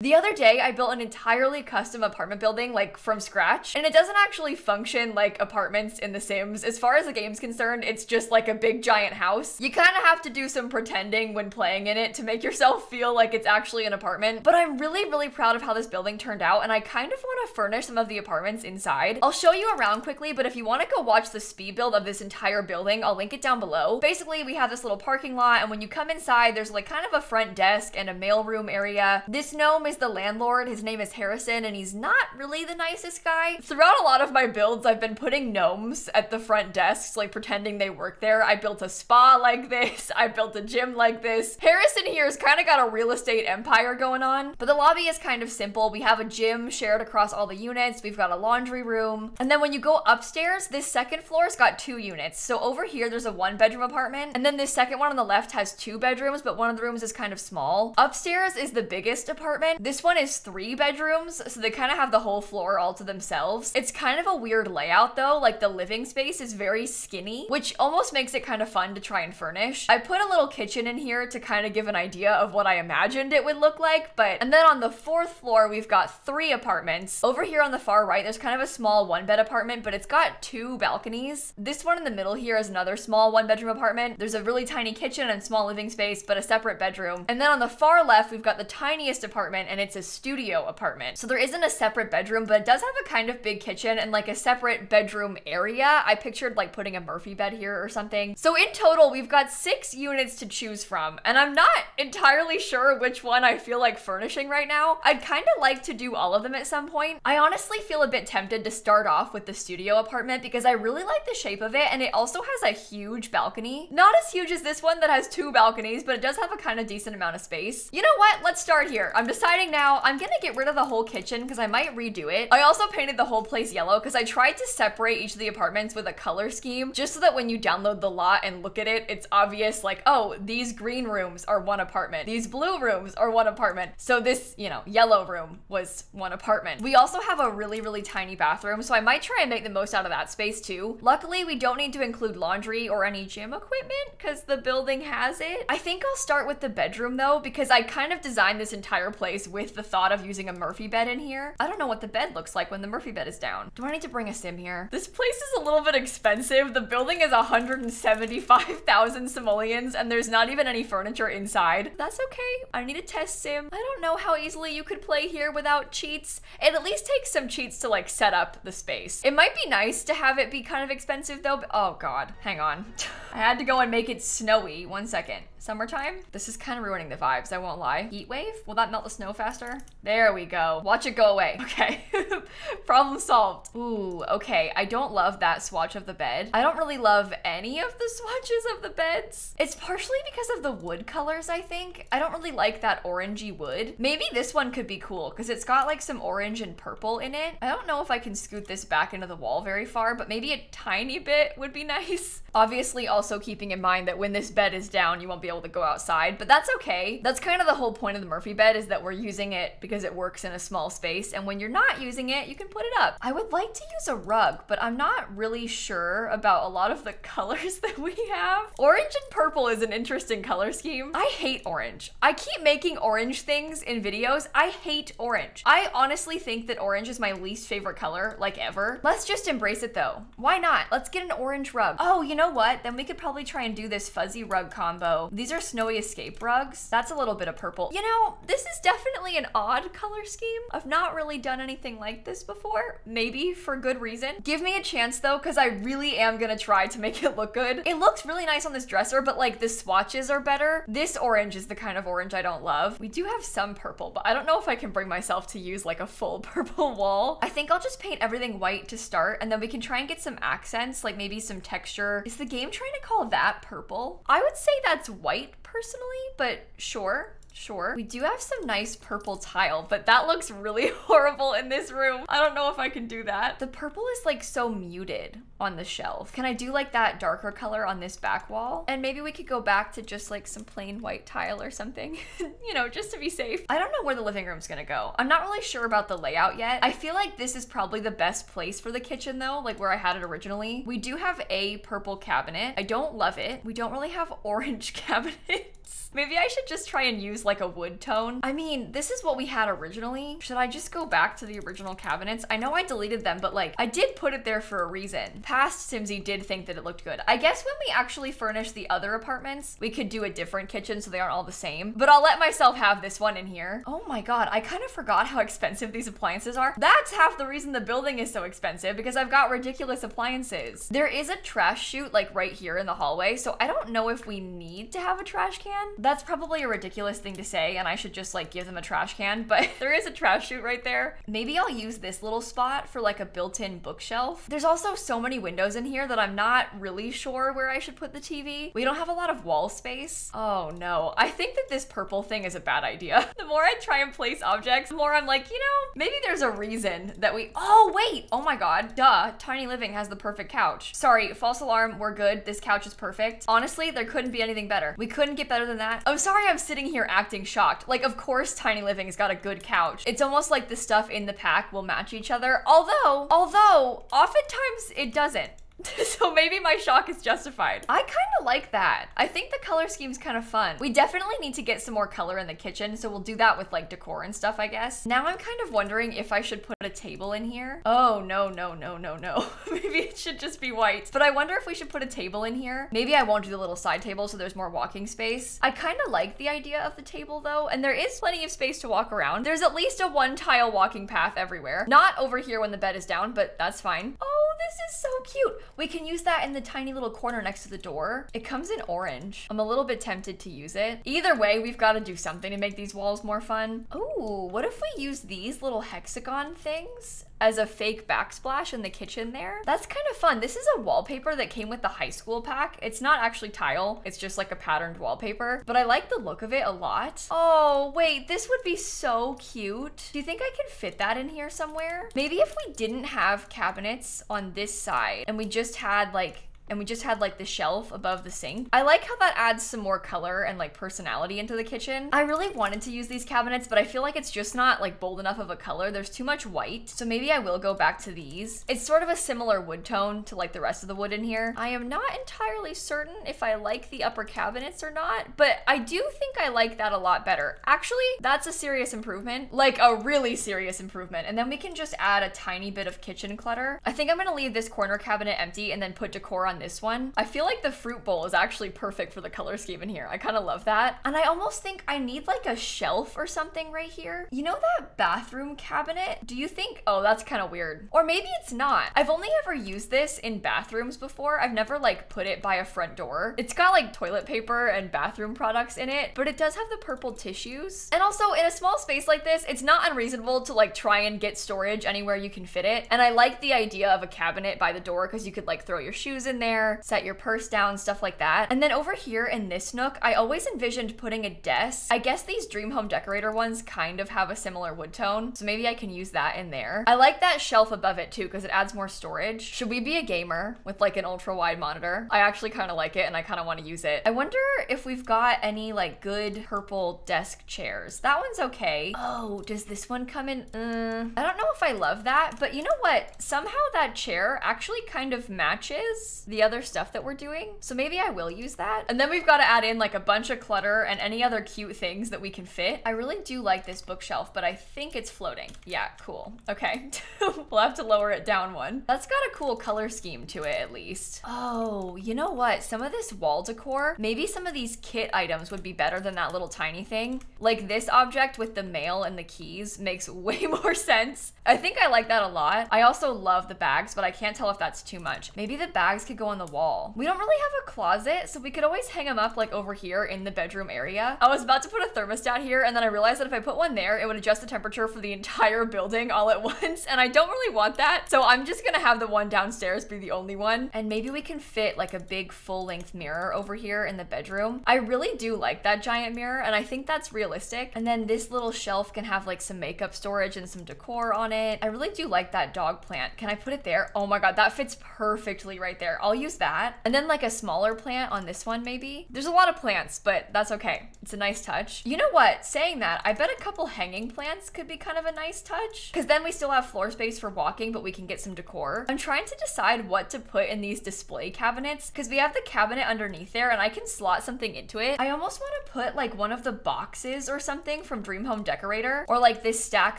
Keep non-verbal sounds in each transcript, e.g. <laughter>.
The other day, I built an entirely custom apartment building, like from scratch, and it doesn't actually function like apartments in The Sims. As far as the game's concerned, it's just like a big giant house. You kind of have to do some pretending when playing in it to make yourself <laughs> feel like it's actually an apartment. But I'm really, really proud of how this building turned out, and I kind of want to furnish some of the apartments inside. I'll show you around quickly, but if you want to go watch the speed build of this entire building, I'll link it down below. Basically, we have this little parking lot, and when you come inside, there's like kind of a front desk and a mailroom area. This gnome is the landlord. His name is Harrison, and he's not really the nicest guy. Throughout a lot of my builds, I've been putting gnomes at the front desks, like pretending they work there. I built a spa like this. <laughs> I built a gym like this. Harrison here has kind of got a real estate empire going on, but the lobby is kind of simple. We have a gym shared across all the units. We've got a laundry room. And then when you go upstairs, this second floor's got two units. So over here, there's a one bedroom apartment. And then this second one on the left has two bedrooms, but one of the rooms is kind of small. Upstairs is the biggest apartment. This one is three bedrooms, so they kind of have the whole floor all to themselves. It's kind of a weird layout though, like the living space is very skinny, which almost makes it kind of fun to try and furnish. I put a little kitchen in here to kind of give an idea of what I imagined it would look like, but and then on the fourth floor, we've got three apartments. Over here on the far right, there's kind of a small one bed apartment, but it's got two balconies. This one in the middle here is another small one bedroom apartment. There's a really tiny kitchen and small living space, but a separate bedroom. And then on the far left, we've got the tiniest apartment and it's a studio apartment. So there isn't a separate bedroom, but it does have a kind of big kitchen and like a separate bedroom area. I pictured like putting a Murphy bed here or something. So in total, we've got six units to choose from, and I'm not entirely sure which one I feel like furnishing right now. I'd kind of like to do all of them at some point. I honestly feel a bit tempted to start off with the studio apartment because I really like the shape of it and it also has a huge balcony. Not as huge as this one that has two balconies, but it does have a kind of decent amount of space. You know what? Let's start here. I'm deciding now I'm gonna get rid of the whole kitchen because I might redo it. I also painted the whole place yellow because I tried to separate each of the apartments with a color scheme just so that when you download the lot and look at it, it's obvious like, oh, these green rooms are one apartment. These blue rooms are one apartment. So this, you know, yellow room was one apartment. We also have a really, really tiny bathroom, so I might try and make the most out of that space too. Luckily, we don't need to include laundry or any gym equipment because the building has it. I think I'll start with the bedroom though, because I kind of designed this entire place with the thought of using a Murphy bed in here. I don't know what the bed looks like when the Murphy bed is down. Do I need to bring a sim here? This place is a little bit expensive. The building is 175,000 simoleons and there's not even any furniture inside. That's okay. I need a test sim. I don't know how easily you could play here without cheats. It at least takes some cheats to like set up the space. It might be nice to have it be kind of expensive though. Oh God, hang on. <laughs> I had to go and make it snowy. One second. Summertime? This is kind of ruining the vibes, I won't lie. Heat wave? Will that melt the snow faster? There we go. Watch it go away. <laughs> Okay. <laughs> Problem solved. Ooh, okay. I don't love that swatch of the bed. I don't really love any of the <laughs> swatches of the beds. It's partially because of the wood colors, I think. I don't really like that orangey wood. Maybe this one could be cool because it's got like some orange and purple in it. I don't know if I can scoot this back into the wall very far, but maybe a tiny bit would be nice. Obviously also keeping in mind that when this bed is down, you won't be able to go outside, but that's okay. That's kind of the whole point of the Murphy bed is that we're using it because it works in a small space. And when you're not using it, you can put it up. I would like to use a rug, but I'm not really sure about a lot of the <laughs> colors that we have. Orange and purple is an interesting color scheme. I hate orange. I keep making orange things in videos. I hate orange. I honestly think that orange is my least favorite color, like ever. Let's just embrace it though. Why not? Let's get an orange rug. Oh, you know what? Then we could probably try and do this fuzzy rug combo. These are snowy escape rugs. That's a little bit of purple. You know, this is definitely an odd color scheme. I've not really done anything like this before. Maybe for good reason. Give me a chance though, because I really am gonna try to make it look good. It looks really nice on this dresser, but like the swatches are better. This orange is the kind of orange I don't love. We do have some purple, but I don't know if I can bring myself to use like a full <laughs> purple wall. I think I'll just paint everything white to start, and then we can try and get some accents, like maybe some texture. Is the game trying to call that purple? I would say that's white personally, but sure. Sure. We do have some nice purple tile, but that looks really <laughs> horrible in this room. I don't know if I can do that. The purple is like so muted on the shelf. Can I do like that darker color on this back wall? And maybe we could go back to just like some plain white tile or something, <laughs> you know, just to be safe. I don't know where the living room's gonna go. I'm not really sure about the layout yet. I feel like this is probably the best place for the kitchen though, like where I had it originally. We do have a purple cabinet. I don't love it. We don't really have orange <laughs> cabinets. Maybe I should just try and use like a wood tone. I mean, this is what we had originally. Should I just go back to the original cabinets? I know I deleted them, but like I did put it there for a reason. Past Simsie did think that it looked good. I guess when we actually furnish the other apartments, we could do a different kitchen so they aren't all the same. But I'll let myself have this one in here. Oh my god, I kind of forgot how expensive these appliances are. That's half the reason the building is so expensive because I've got ridiculous appliances. There is a trash chute like right here in the hallway, so I don't know if we need to have a trash can. That's probably a ridiculous thing to say and I should just like give them a trash can, but <laughs> there is a trash chute right there. Maybe I'll use this little spot for like a built-in bookshelf. There's also so many windows in here that I'm not really sure where I should put the TV. We don't have a lot of wall space. Oh no, I think that this purple thing is a bad idea. <laughs> the more I try and place objects, the more I'm like, you know, maybe there's a reason that we, oh wait, oh my God, duh, Tiny Living has the perfect couch. Sorry, false alarm, we're good. This couch is perfect. Honestly, there couldn't be anything better. We couldn't get better than that. I'm sorry I'm sitting here acting shocked. Like, of course Tiny Living has got a good couch. It's almost like the stuff in the pack will match each other. Although, although, oftentimes it doesn't. <laughs> so maybe my shock is justified. I kind of like that. I think the color scheme's kind of fun. We definitely need to get some more color in the kitchen, so we'll do that with like decor and stuff, I guess. Now I'm kind of wondering if I should put a table in here. Oh, no, no, no, no, no. <laughs> maybe it should just be white. But I wonder if we should put a table in here. Maybe I won't do the little side table so there's more walking space. I kind of like the idea of the table though, and there is plenty of space to walk around. There's at least a one tile walking path everywhere. Not over here when the bed is down, but that's fine. Oh, this is so cute. We can use that in the tiny little corner next to the door. It comes in orange. I'm a little bit tempted to use it. Either way, we've got to do something to make these walls more fun. Oh, what if we use these little hexagon things as a fake backsplash in the kitchen there. That's kind of fun. This is a wallpaper that came with the high school pack. It's not actually tile, it's just like a patterned wallpaper, but I like the look of it a lot. Oh, wait, this would be so cute. Do you think I can fit that in here somewhere? Maybe if we didn't have cabinets on this side and we just had like and we just had like the shelf above the sink. I like how that adds some more color and like personality into the kitchen. I really wanted to use these cabinets, but I feel like it's just not like bold enough of a color. There's too much white. So maybe I will go back to these. It's sort of a similar wood tone to like the rest of the wood in here. I am not entirely certain if I like the upper cabinets or not, but I do think I like that a lot better. Actually, that's a serious improvement, like a really serious improvement. And then we can just add a tiny bit of kitchen clutter. I think I'm gonna leave this corner cabinet empty and then put decor on on this one. I feel like the fruit bowl is actually perfect for the color scheme in here. I kind of love that. And I almost think I need like a shelf or something right here. You know that bathroom cabinet? Do you think, oh, that's kind of weird. Or maybe it's not. I've only ever used this in bathrooms before. I've never like put it by a front door. It's got like toilet paper and bathroom products in it, but it does have the purple tissues. And also in a small space like this, it's not unreasonable to like try and get storage anywhere you can fit it. And I like the idea of a cabinet by the door because you could like throw your shoes in there there, set your purse down, stuff like that. And then over here in this nook, I always envisioned putting a desk. I guess these Dream Home Decorator ones kind of have a similar wood tone, so maybe I can use that in there. I like that shelf above it too because it adds more storage. Should we be a gamer with like an ultra wide monitor? I actually kind of like it and I kind of want to use it. I wonder if we've got any like good purple desk chairs. That one's okay. Oh, does this one come in? Uh, I don't know if I love that, but you know what? Somehow that chair actually kind of matches the the other stuff that we're doing. So maybe I will use that. And then we've got to add in like a bunch of clutter and any other cute things that we can fit. I really do like this bookshelf, but I think it's floating. Yeah, cool. Okay. <laughs> we'll have to lower it down one. That's got a cool color scheme to it at least. Oh, you know what? Some of this wall decor, maybe some of these kit items would be better than that little tiny thing. Like this object with the mail and the keys makes <laughs> way more sense. I think I like that a lot. I also love the bags, but I can't tell if that's too much. Maybe the bags could go on the wall. We don't really have a closet, so we could always hang them up like over here in the bedroom area. I was about to put a thermostat here, and then I realized that if I put one there, it would adjust the temperature for the entire <laughs> building all at <laughs> once, and I don't really want that. So I'm just gonna have the one downstairs be the only one. And maybe we can fit like a big full-length mirror over here in the bedroom. I really do like that giant mirror, and I think that's realistic. And then this little shelf can have like some makeup storage and some decor on it. I really do like that dog plant. Can I put it there? Oh my god, that fits perfectly right there. I'll use that. And then like a smaller plant on this one maybe. There's a lot of plants, but that's okay. It's a nice touch. You know what? Saying that, I bet a couple hanging plants could be kind of a nice touch. Because then we still have floor space for walking, but we can get some decor. I'm trying to decide what to put in these display cabinets because we have the cabinet underneath there and I can slot something into it. I almost want to put like one of the boxes or something from Dream Home Decorator or like this stack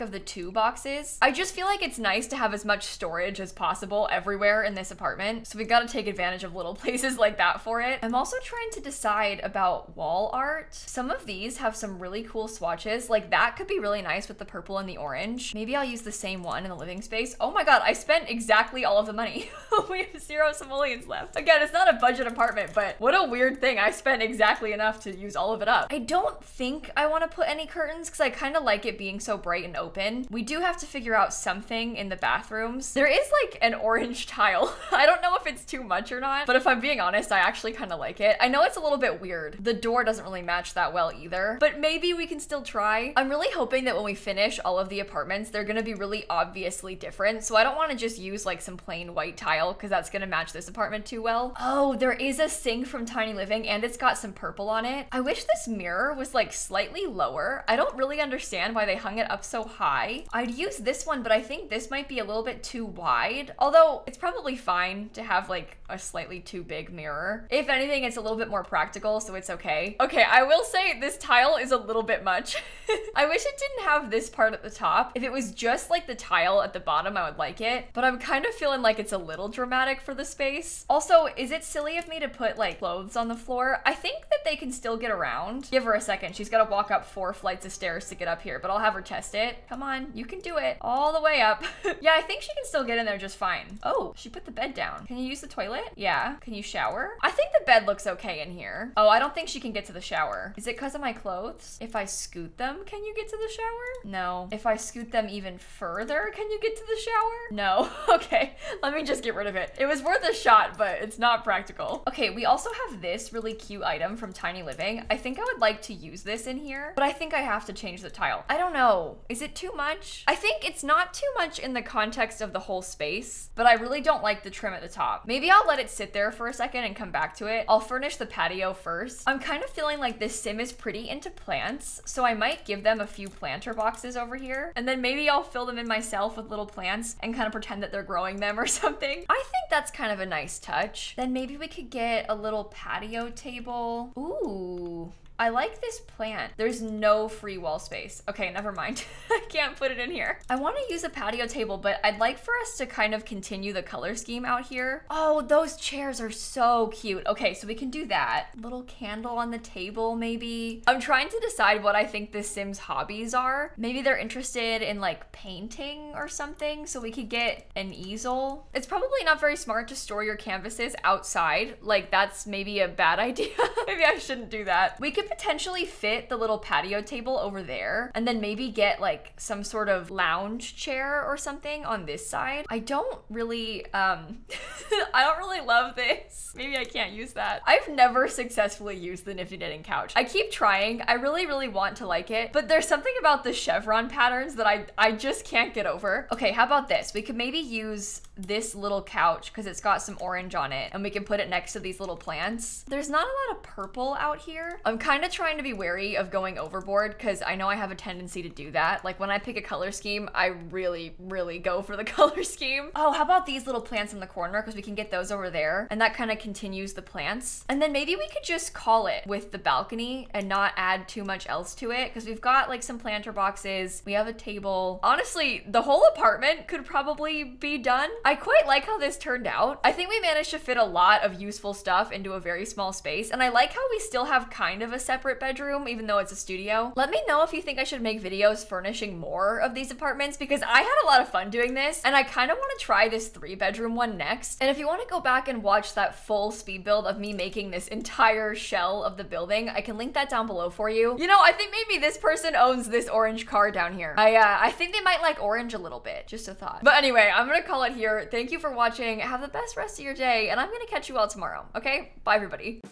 of the two boxes. I just feel like it's nice to have as much storage as possible everywhere in this apartment. So we got to take advantage of little <laughs> places like that for it. I'm also trying to decide about wall art. Some of these have some really cool swatches. Like that could be really nice with the purple and the orange. Maybe I'll use the same one in the living space. Oh my god, I spent exactly all of the money. <laughs> we have zero simoleons left. Again, it's not a budget apartment, but what a weird thing. I spent exactly enough to use all of it up. I don't think I want to put any curtains because I kind of like it being so bright and open. We do have to figure out something in the bathrooms. There is like an orange <laughs> tile. I don't know if it's too much or not, but if I'm being honest, I actually kind of like it. I know it's a little bit weird. The door doesn't really match that well either, but maybe we can still try. I'm really hoping that when we finish all of the apartments, they're gonna be really obviously different. So I don't want to just use like some plain white tile because that's gonna match this apartment too well. Oh, there is a sink from Tiny Living and it's got some purple on it. I wish this mirror was like slightly lower. I don't really understand why they hung it up so high. I'd use this one, but I think this might be a little bit too wide. Although it's probably fine to have like a slightly too big mirror. If anything, it's a little bit more practical, so it's okay. Okay, I will say this tile is a little bit much. <laughs> I wish it didn't have this part at the top. If it was just like the tile at the bottom, I would like it. But I'm kind of feeling like it's a little dramatic for the space. Also, is it silly of me to put like clothes on the floor? I think that they can still get around. Give her a second. She's got to walk up four flights of stairs to get up here, but I'll have her test it. Come on, you can do it. All the way up. <laughs> yeah, I think she can still get in there just fine. Oh, she put the bed down. Can you use the toilet? Yeah. Can you shower? I think the bed looks okay in here. Oh, I don't think she can get to the shower. Is it because of my clothes? If I scoot them, can you get to the shower? No. If I scoot them even further, can you get to the shower? No. <laughs> okay, let me just get rid of it. It was worth a shot, but it's not practical. Okay, we also have this really cute item from Tiny Living. I think I would like to use this in here, but I think I have to change the tile. I don't know. Is it too much? I think it's not too much in the context of the whole space, but I really don't like the trim at the top. Maybe I'll let it sit there for a second and come back to it. I'll furnish the patio first. I'm kind of feeling like this sim is pretty into plants, so I might give them a few planter boxes over here, and then maybe I'll fill them in myself with little plants and kind of pretend that they're growing them or <laughs> something. I think that's kind of a nice touch. Then maybe we could get a little patio table. Ooh, I like this plant. There's no free wall space. Okay, never mind. <laughs> I can't put it in here. I want to use a patio table, but I'd like for us to kind of continue the color scheme out here. Oh, those chairs are so cute. Okay, so we can do that. Little candle on the table, maybe. I'm trying to decide what I think the Sims hobbies are. Maybe they're interested in like painting or something, so we could get an easel. It's probably not very smart to store your canvases outside. Like that's maybe a bad <laughs> idea. maybe I shouldn't do that. We could potentially fit the little patio table over there and then maybe get like some sort of lounge chair or something on this side. I don't really, um, <laughs> I don't really love this. Maybe I can't use that. I've never successfully used the Nifty Knitting couch. I keep trying. I really, really want to like it, but there's something about the chevron patterns that I, I just can't get over. Okay, how about this? We could maybe use this little couch because it's got some orange on it and we can put it next to these little plants. There's not a lot of purple out here. I'm kind of trying to be wary of going overboard because I know I have a tendency to do that. Like when I pick a color scheme, I really, really go for the <laughs> color scheme. Oh, how about these little plants in the corner because we can get those over there and that kind of continues the plants. And then maybe we could just call it with the balcony and not add too much else to it because we've got like some planter boxes, we have a table. Honestly, the whole apartment could probably be done. I quite like how this turned out. I think we managed to fit a lot of useful stuff into a very small space, and I like how we still have kind of a separate bedroom, even though it's a studio. Let me know if you think I should make videos furnishing more of these apartments, because I had a lot of fun doing this, and I kind of want to try this three bedroom one next. And if you want to go back and watch that full speed build of me making this entire shell of the building, I can link that down below for you. You know, I think maybe this person owns this orange car down here. I, uh, I think they might like orange a little bit, just a thought. But anyway, I'm gonna call it here. Thank you for watching. Have the best rest of your day, and I'm gonna catch you all tomorrow, okay? Bye, everybody.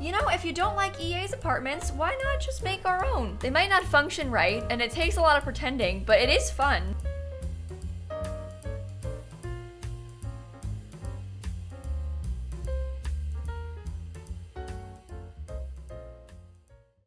You know, if you don't like EA's apartments, why not just make our own? They might not function right, and it takes a lot of pretending, but it is fun.